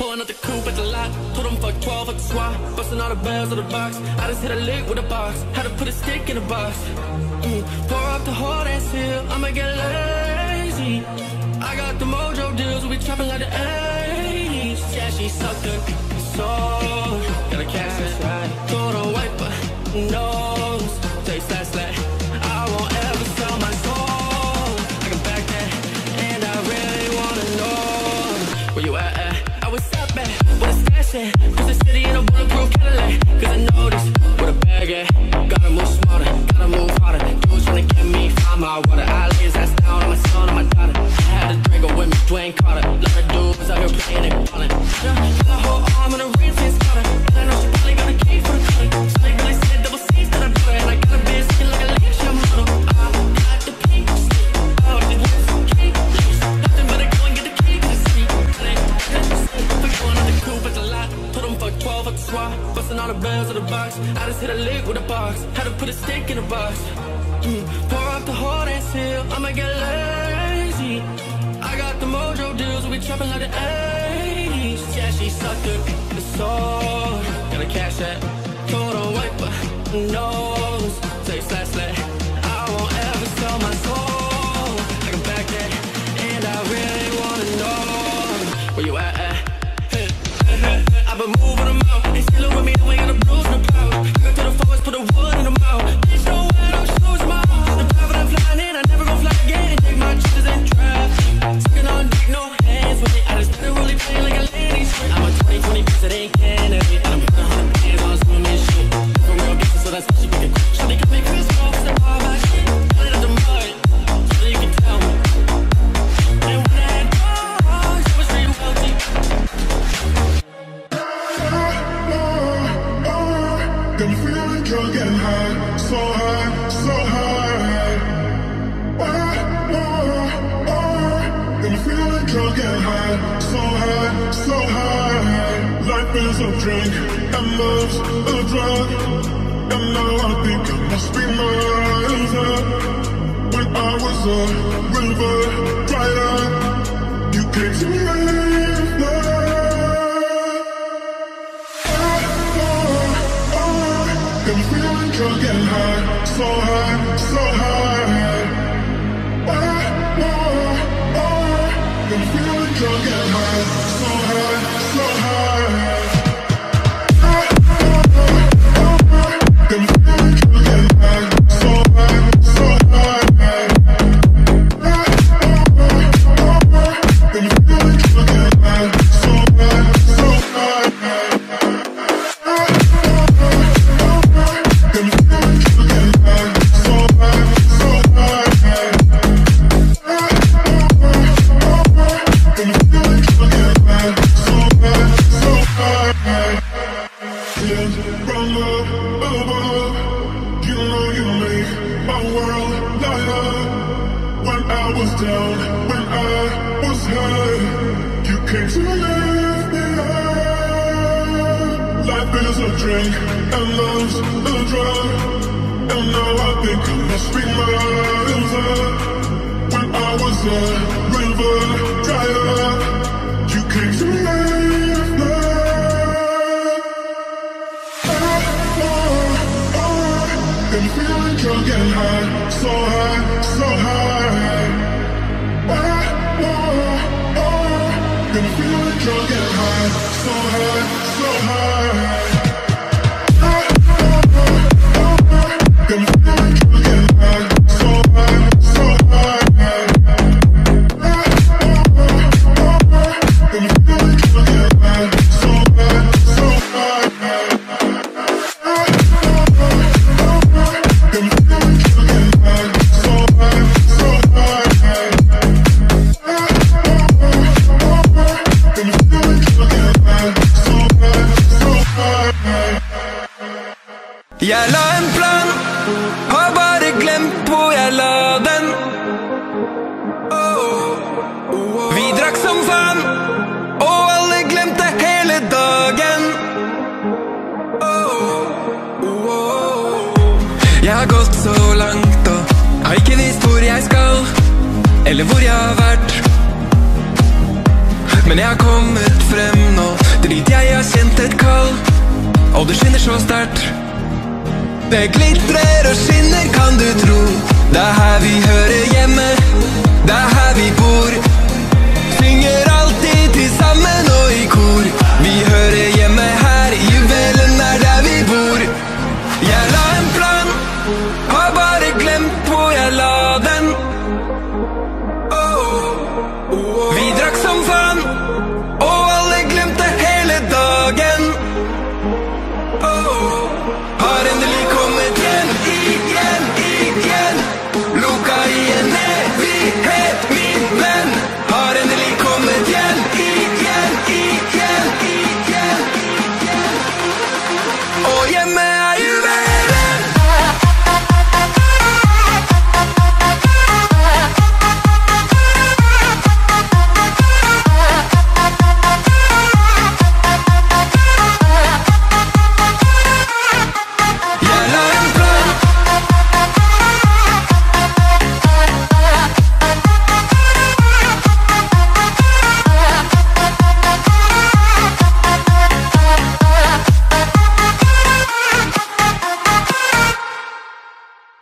Pulling out the coupe at the lot. Told them fuck 12 at the swap. Busting all the bells of the box. I just hit a lick with a box. Had to put a stick in a box. Mm. Pour up the whole ass hill. I'ma get lazy. I got the mojo deals. We trapping like the 80s. Yeah, she sucked the soul. Gotta cash it. It on white, but my water. I lay his ass down on my son and my daughter. I had a Draco with me, Dwayne Carter. Lot of dudes out here playing and ballin'. Yeah, got a whole arm and a ring fence cutter. And I know she probably got a key for the cutter. So they really said double C's that I it. And I got a bitch skin like a I'm model. I got the pink slip. Oh, the lips, cake lips. Nothing but I go and get the key to the seat. We going on the lot. Fuck 12 at the swap. Busting all the bells of the box. I just hit a lick with a box. Had to put a stick in a box. Mm. The whole ass hill. I'ma get lazy. I got the mojo deals. We trapping like the 80s. Yeah, she sucked it. The soul. Gotta cash that. It on but nose. Take slash slash. I won't ever sell my soul. I can back that. And I really wanna know where you at. at. I've been moving them out. They still with me, the way on the blues and the power. Cut to the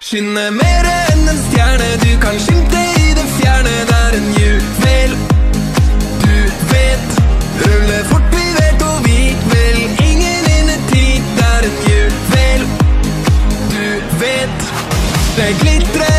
Skinner mer enn en stjerne, du kan skimte i det fjerne. Det er en juvel, du vet. Ruller fort, vi vet, og vi vil ingen innetid. Det er en juvel, du vet. Det glitrer.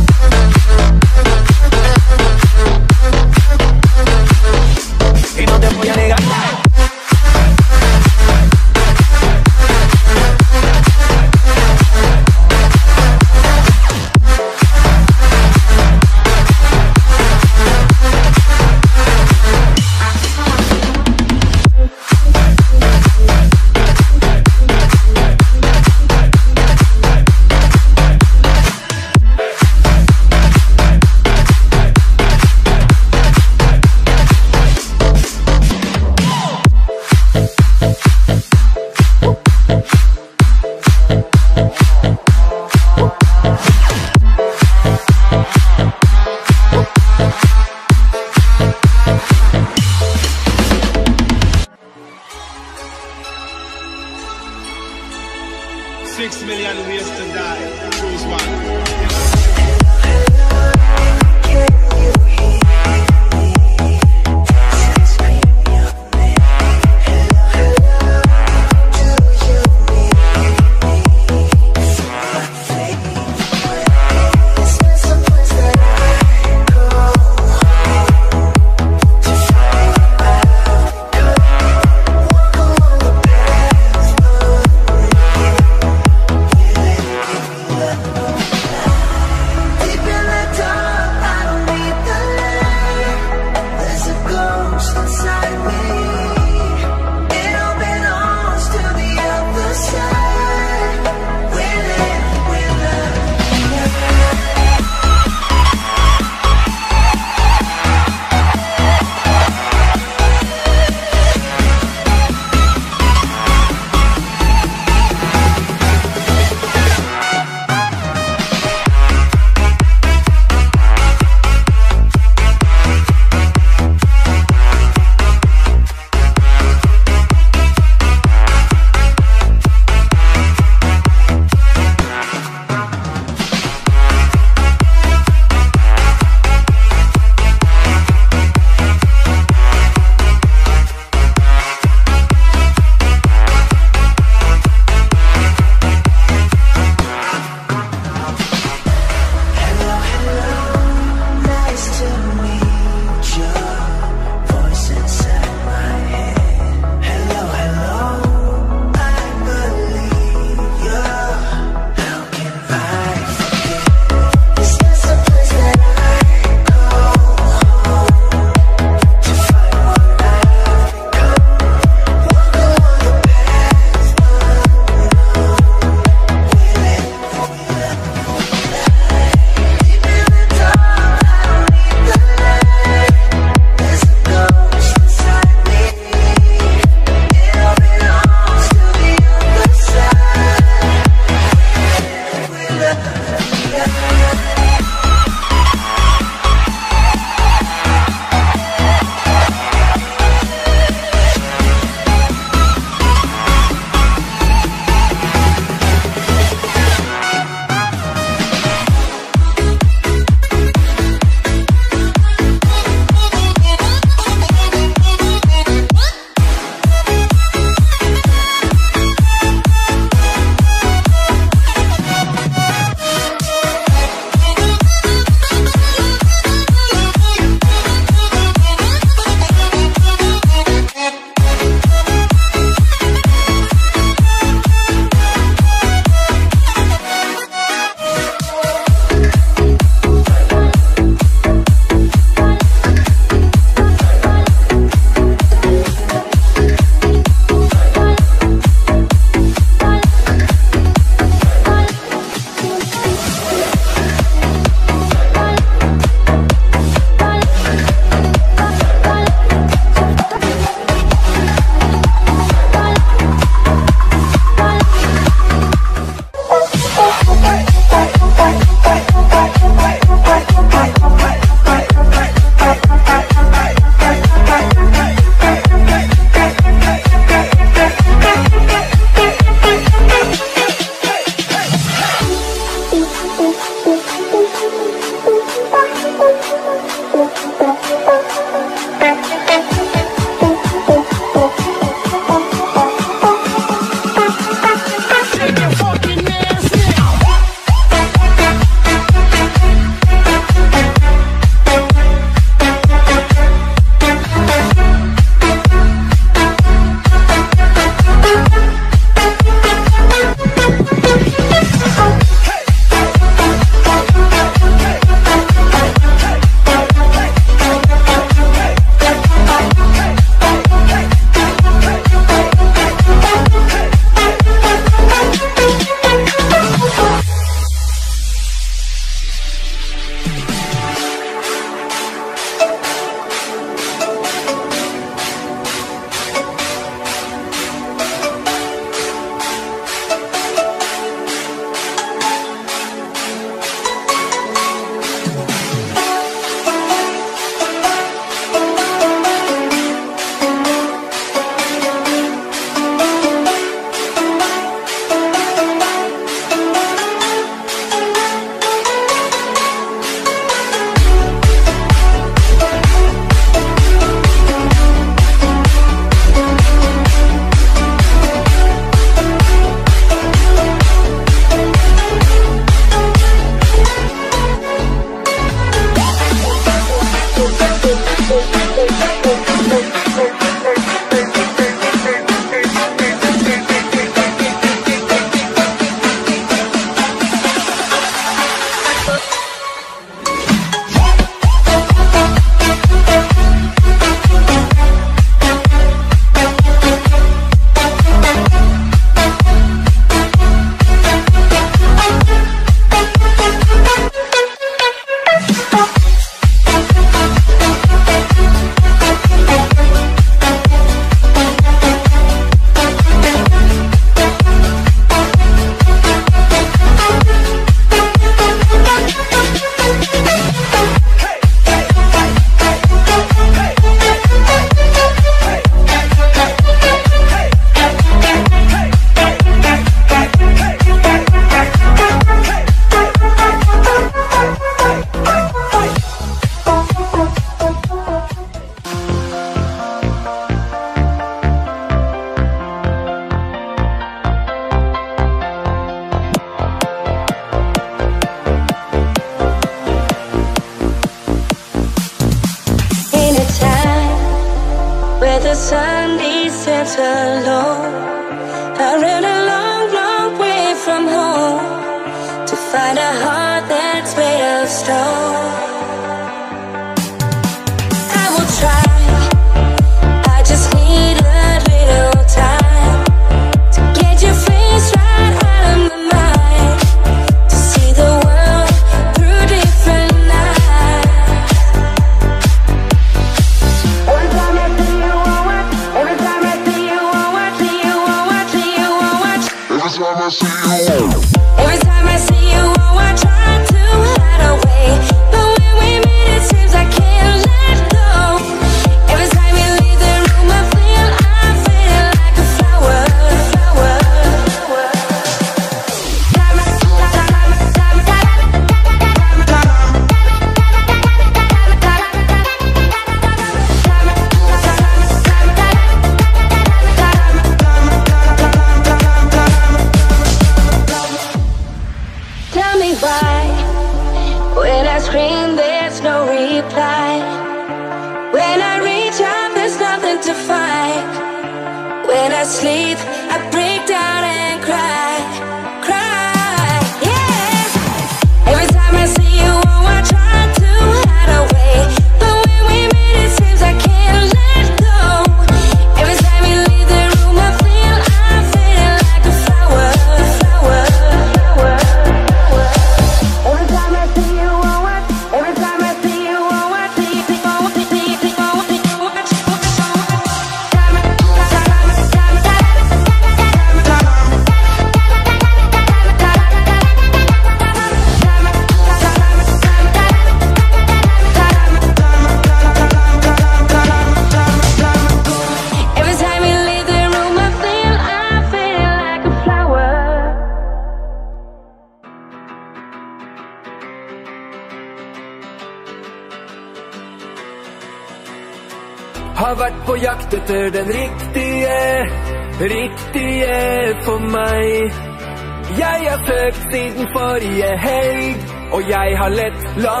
La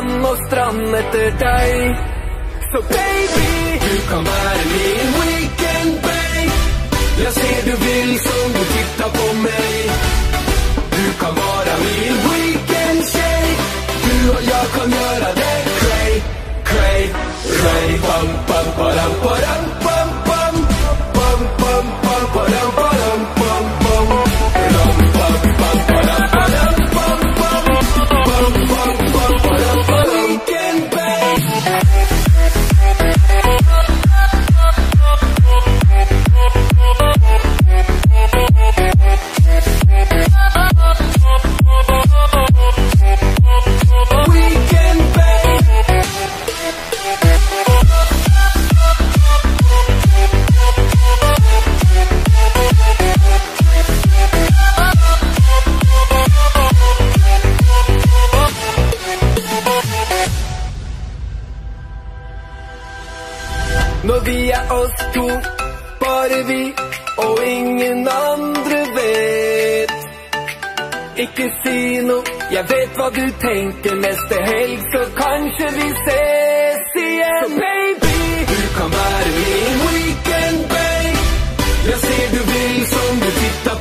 ikke si noe. Jeg vet hva du tenker. Neste helg så kanskje vi ses igjen. Så baby, du kan være min weekend, babe. Jeg ser du vil som du titter.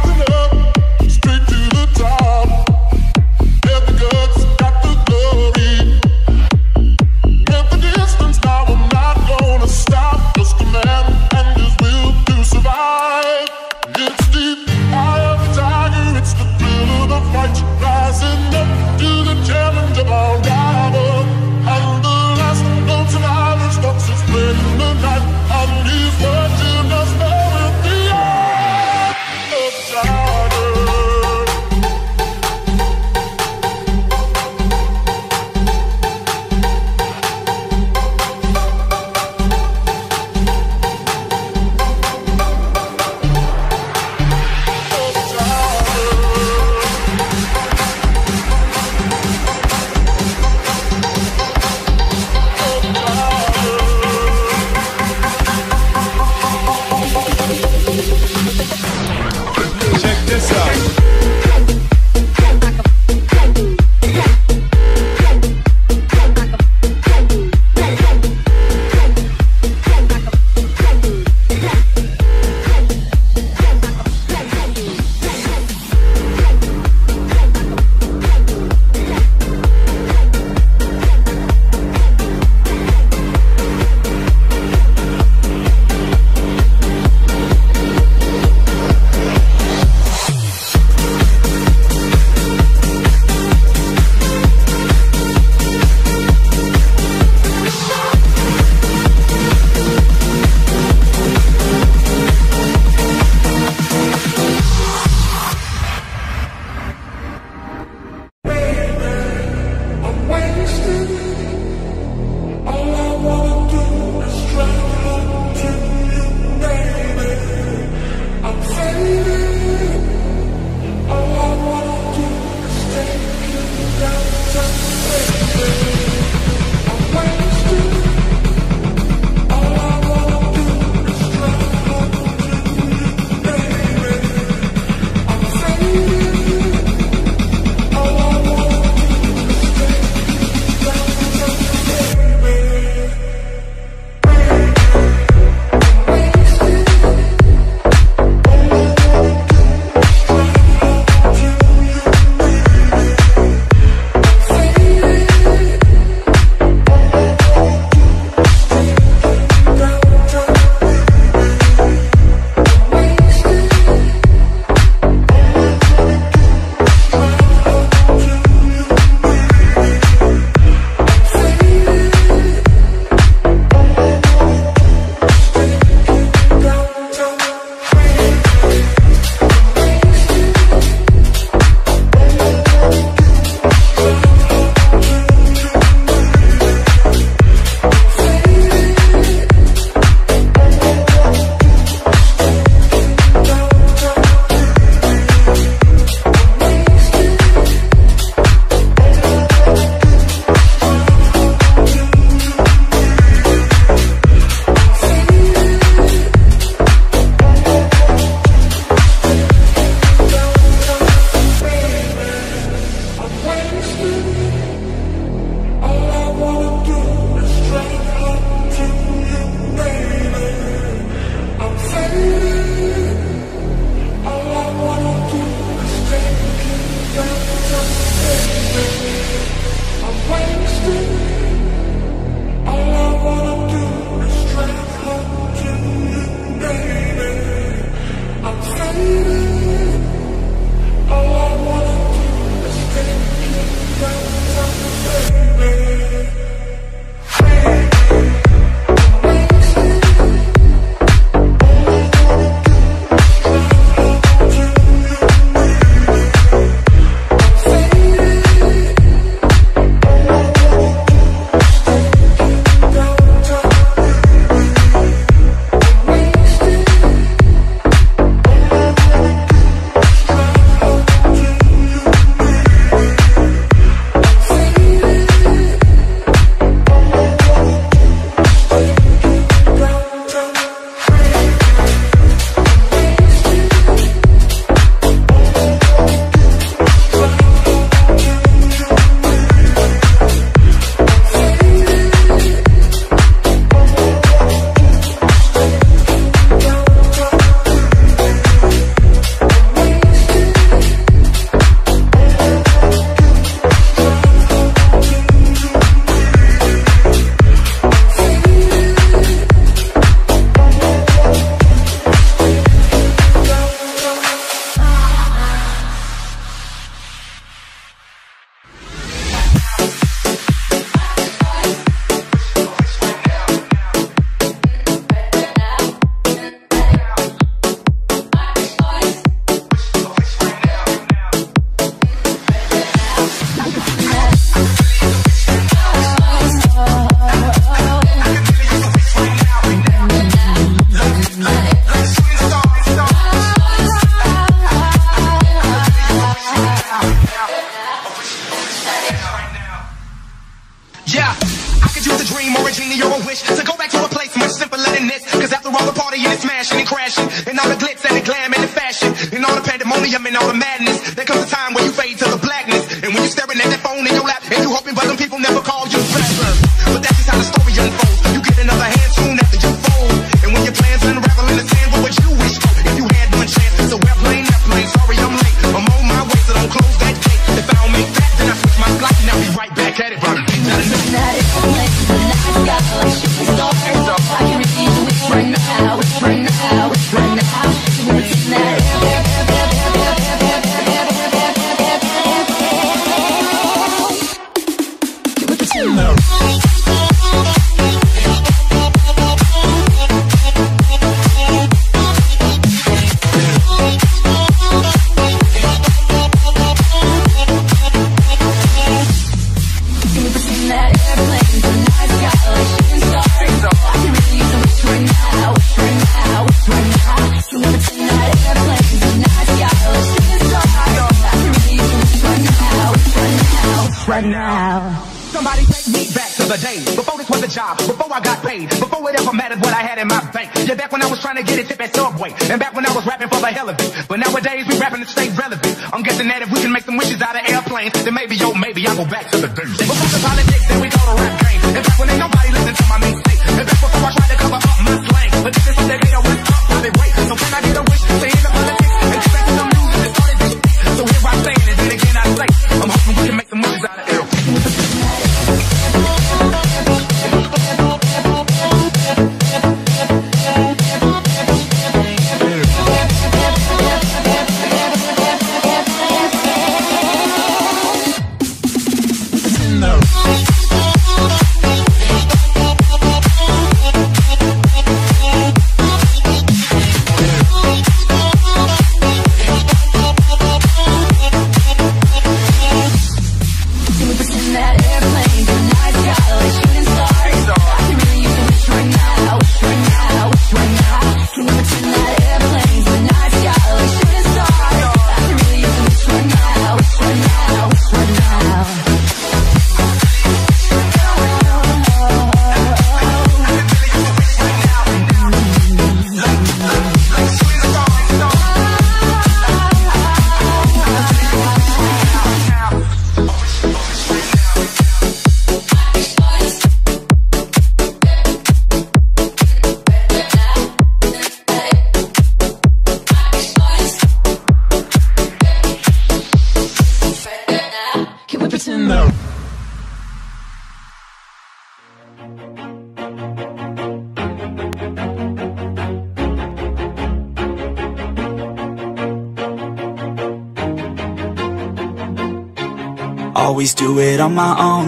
falls in love.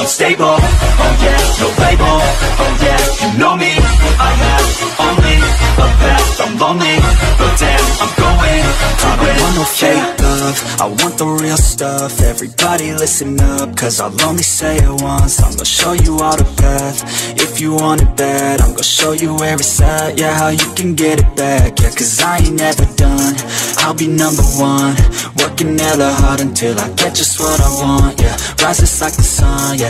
I'm stable, oh yeah, no label, oh yeah, you know me, I have only a path, I'm lonely, but damn, I'm going to. I don't want no fake love, I want the real stuff. Everybody listen up, cause I'll only say it once. I'm gonna show you all the path. If you want it bad, I'm gonna show you where it's at. Yeah, how you can get it back. Yeah, cause I ain't never done. I'll be number one. Working hella hard until I get just what I want. Yeah, rises like the sun. Yeah,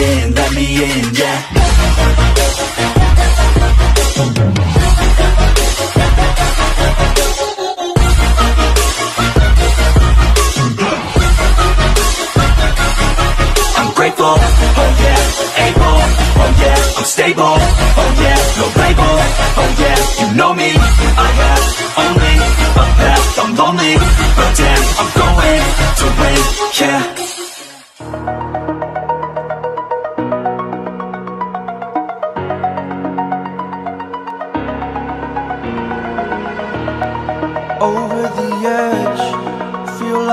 in, let me in, yeah I'm grateful, oh yeah, able, oh yeah, I'm stable, oh yeah, no label, oh yeah, you know me, I have only I'm lonely, but damn, I'm going to win, yeah.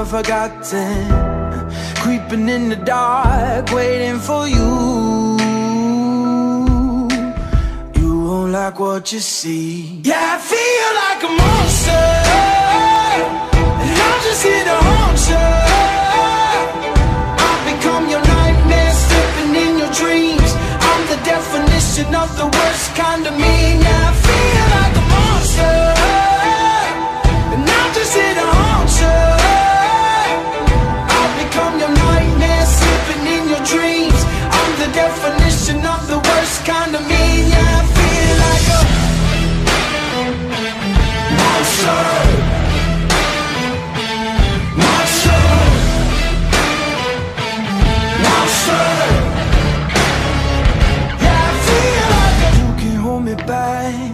never forgotten. Creeping in the dark, waiting for you. You won't like what you see. Yeah, I feel like a monster. And I'm just here to haunt you I become your nightmare, slipping in your dreams. I'm the definition of the worst kind of me. Yeah, I feel like a monster. And I'm just here to haunt you definition of the worst kind of me Yeah, I feel like a monster. Monster. Monster. Yeah, I feel like a You can hold me back.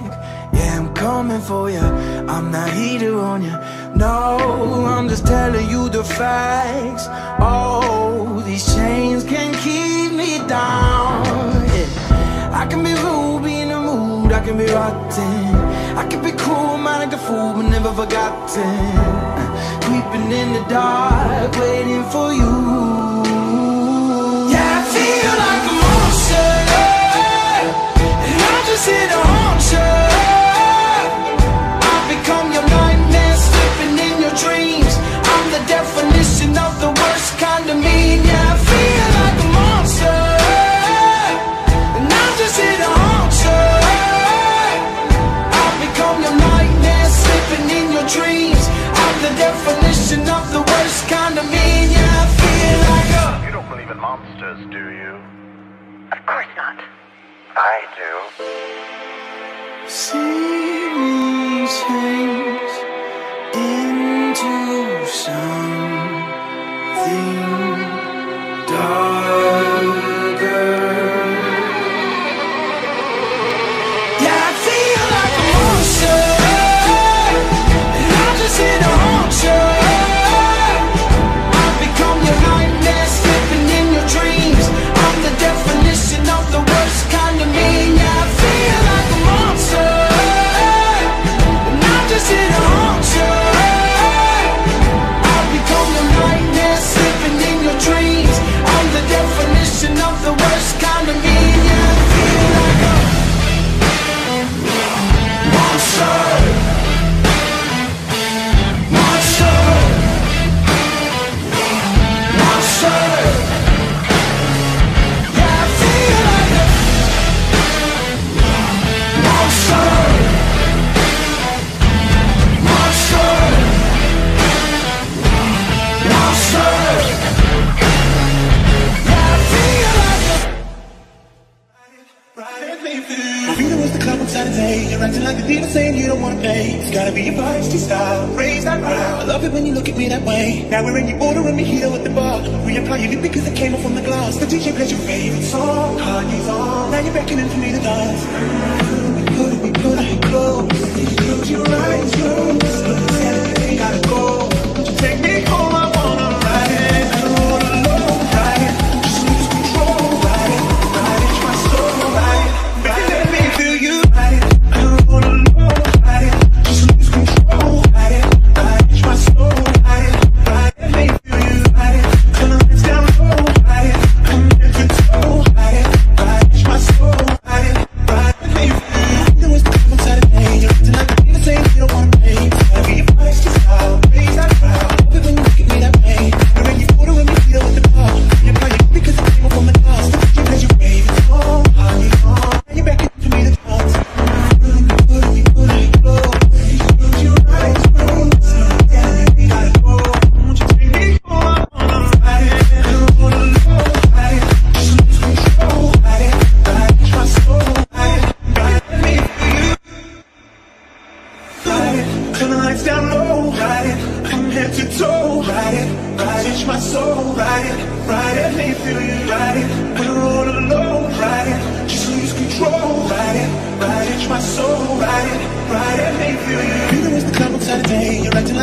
Yeah, I'm coming for you I'm not here to on you No, I'm just telling you the facts. Oh can be rotten. I can be cool, minded a fool, but never forgotten. Creeping in the dark, waiting for you. Yeah, I feel like a monster And I just hit on do.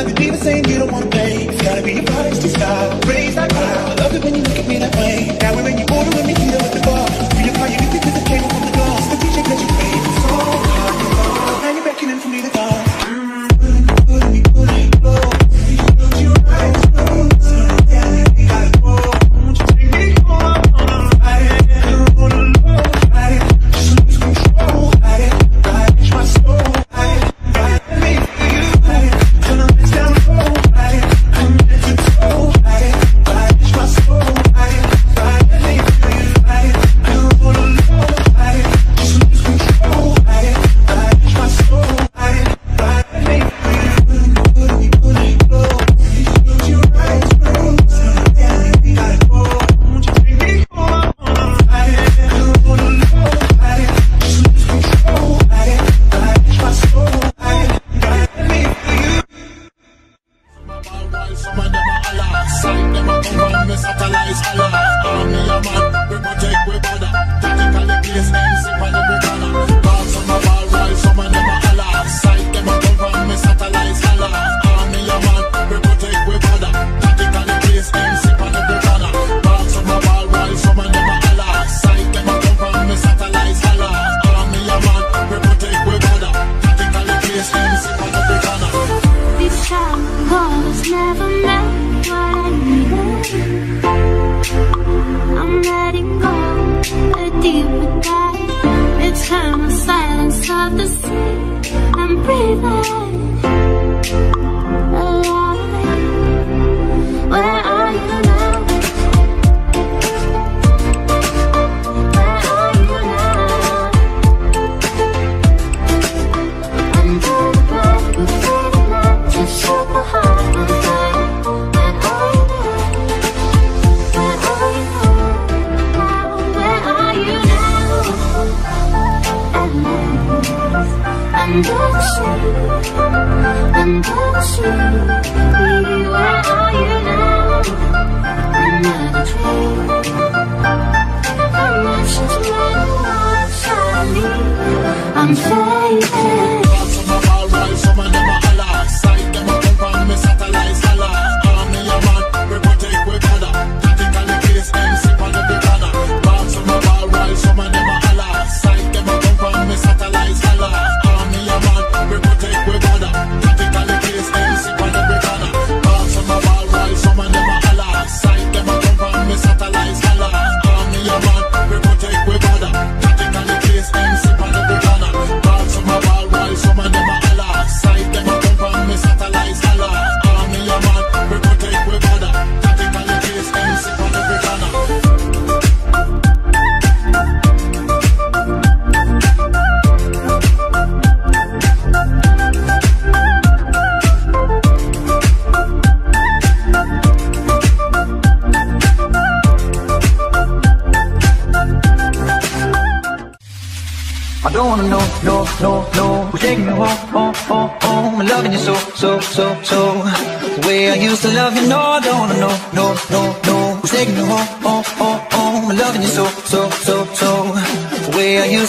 I've been saying you don't wanna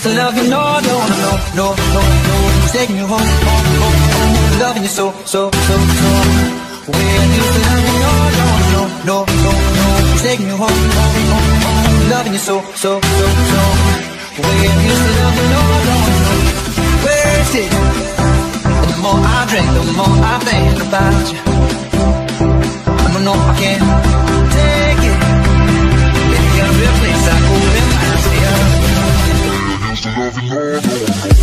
to love you, no, no, no, no, no, no, no Who's taking you home, home, home, home Loving you so, so, so, so We're used to love you, no, no, no, no, no, no taking you home, home, home, home Loving you so, so, so, so We're used to love you, no, no, no Where is it? And the more I drink, the more I think about you I don't know I can't Yeah.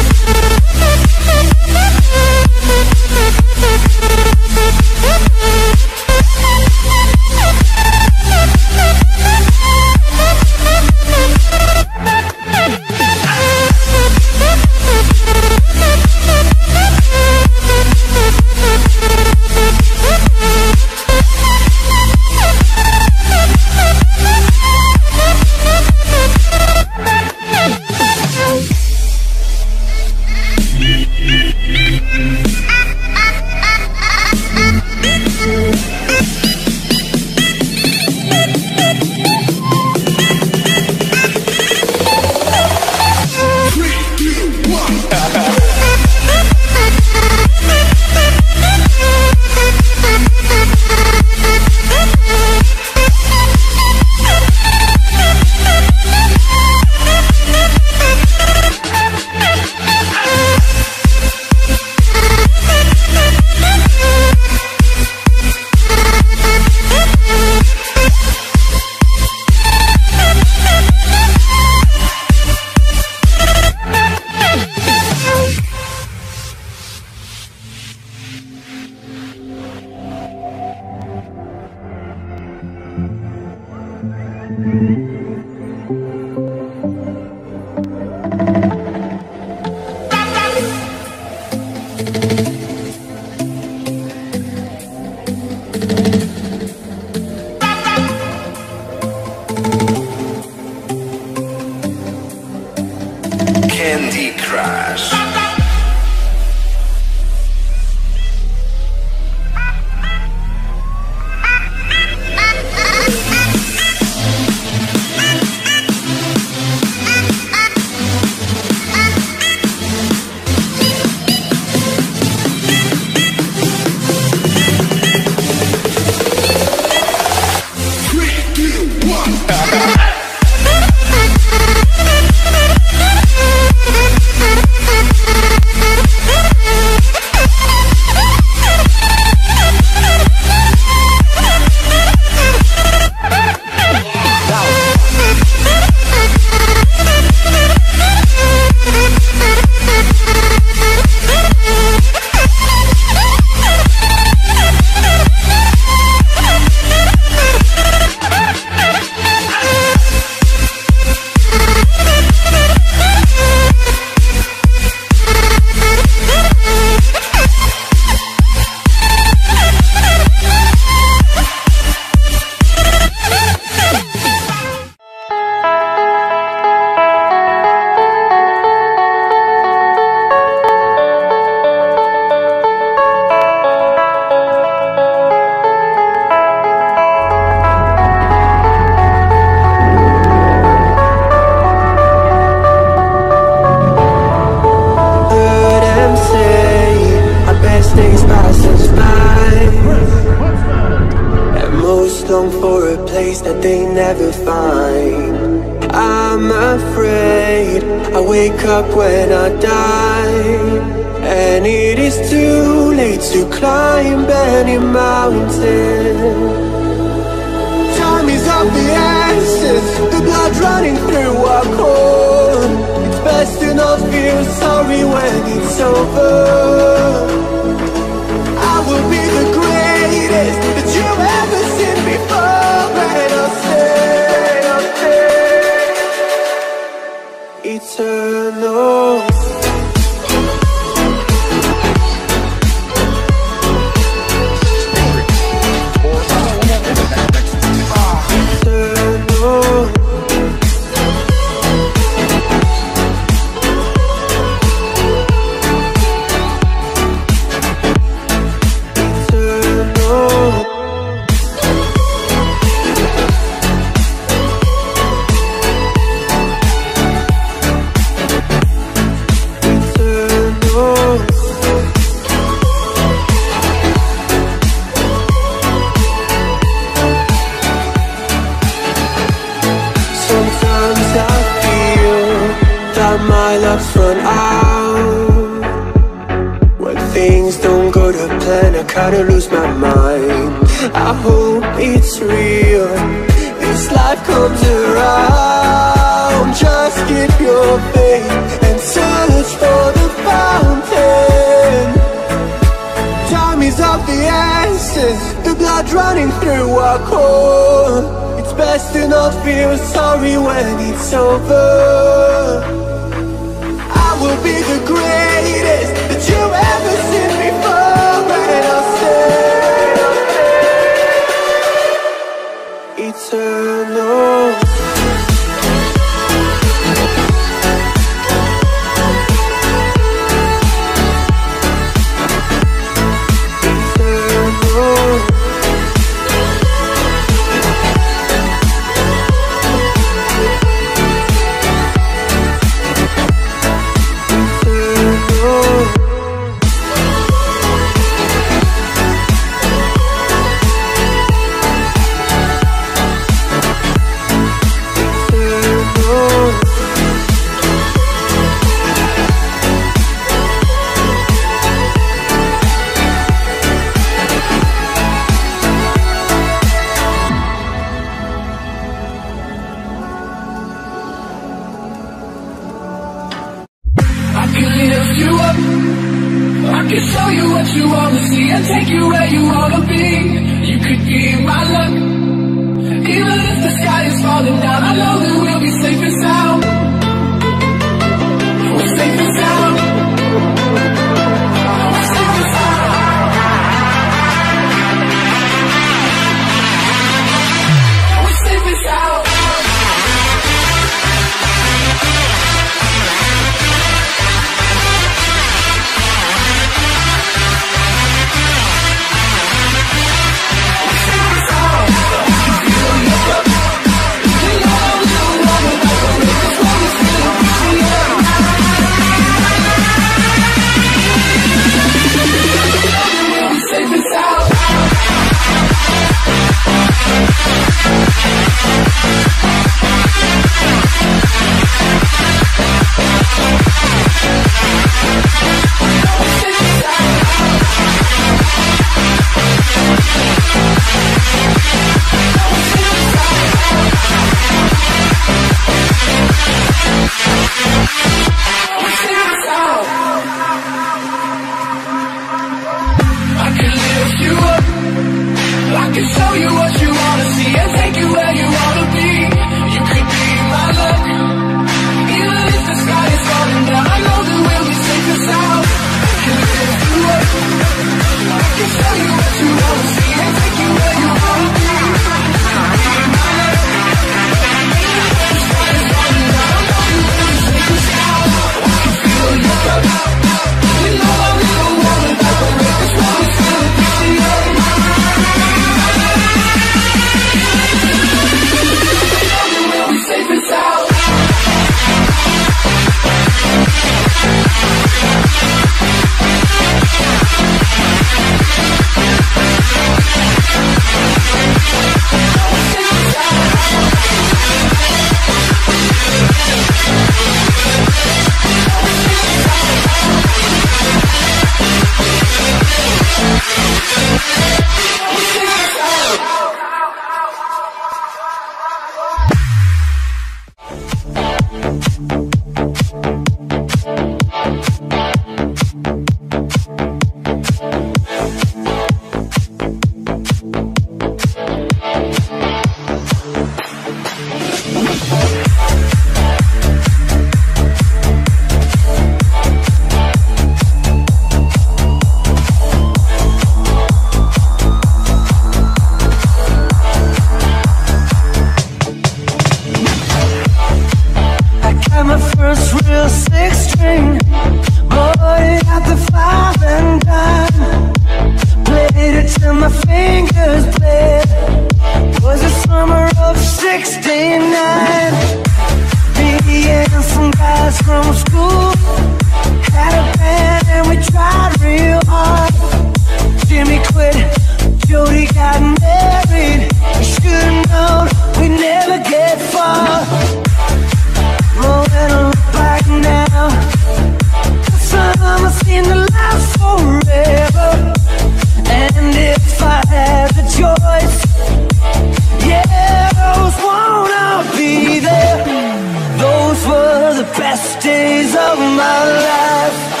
The best days of my life.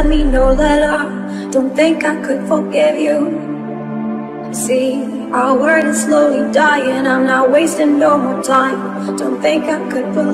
Send me no letter. Don't think I could forgive you. See, our word is slowly dying. I'm not wasting no more time. Don't think I could believe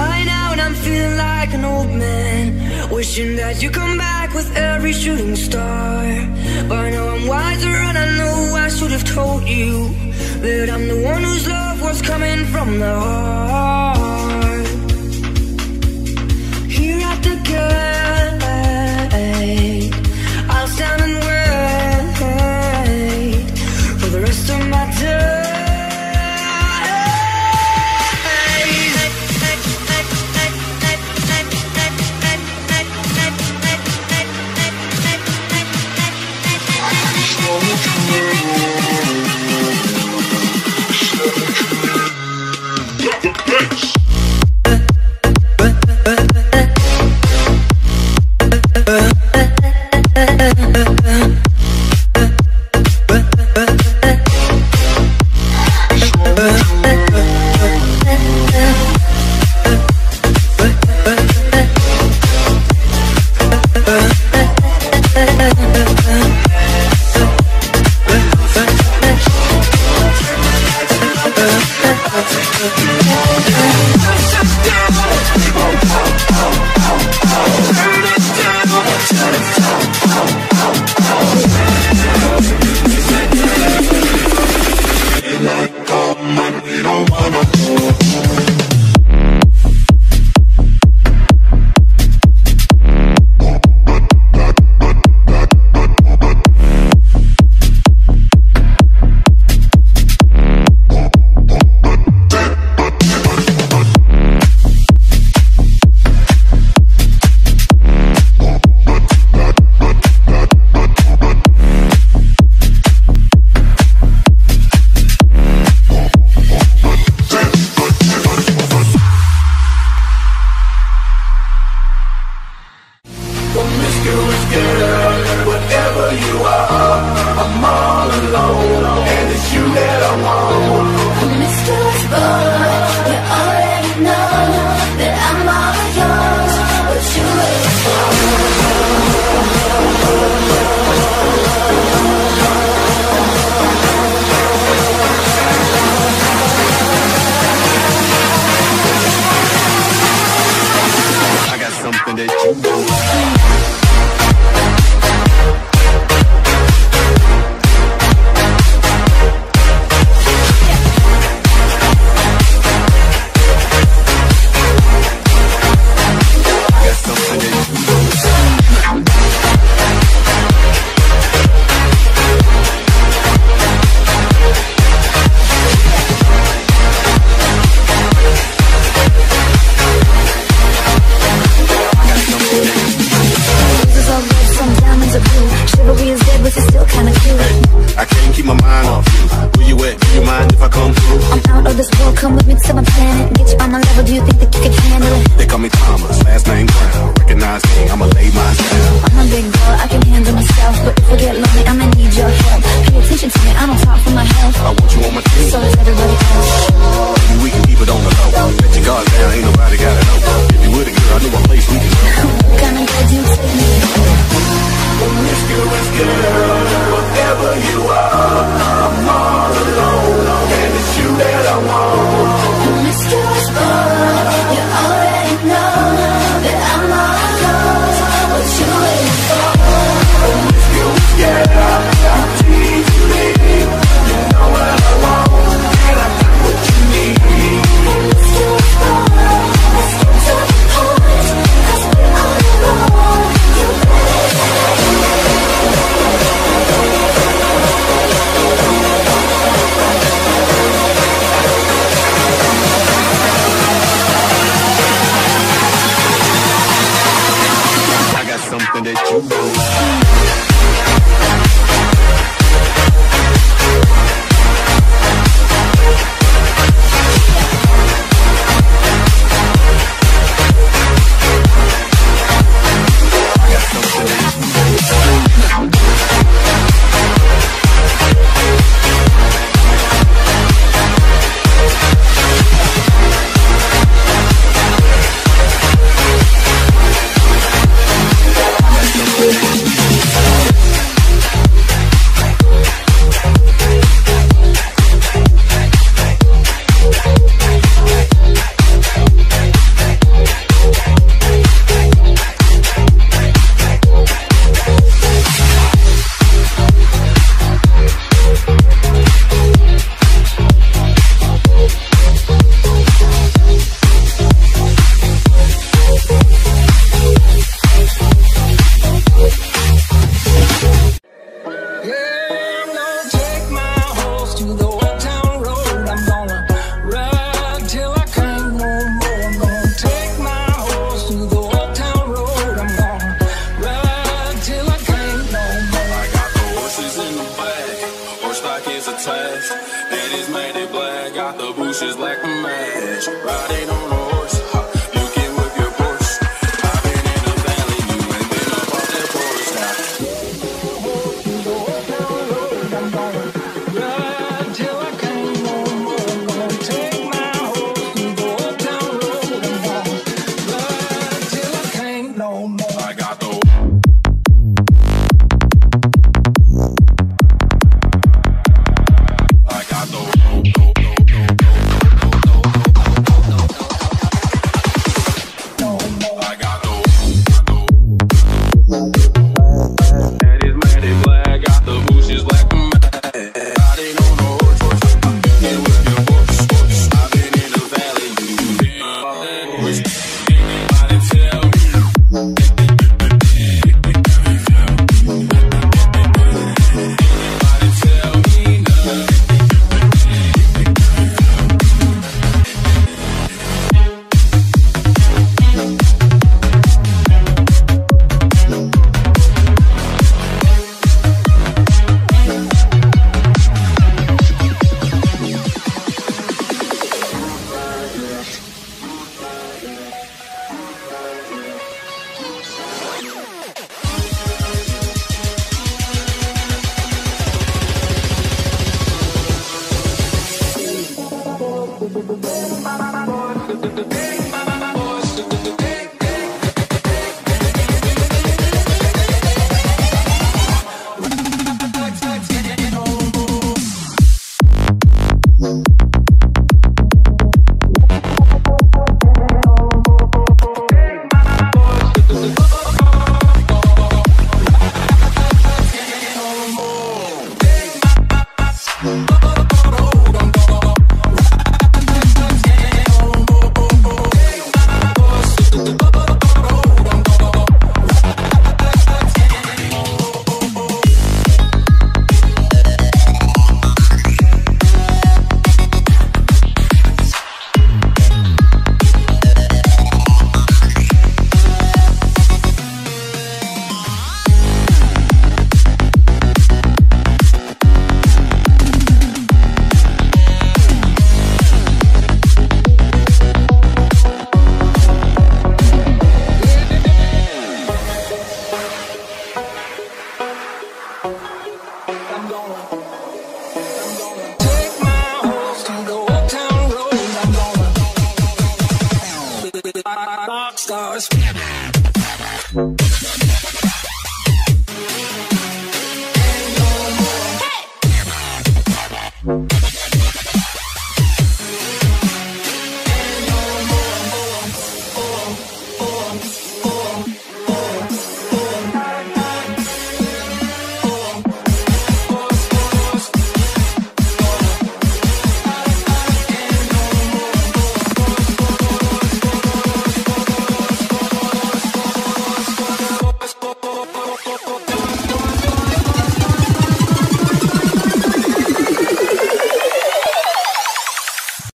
by now and I'm feeling like an old man Wishing that you come back with every shooting star. By now I'm wiser and I know I should have told you That I'm the one whose love was coming from the heart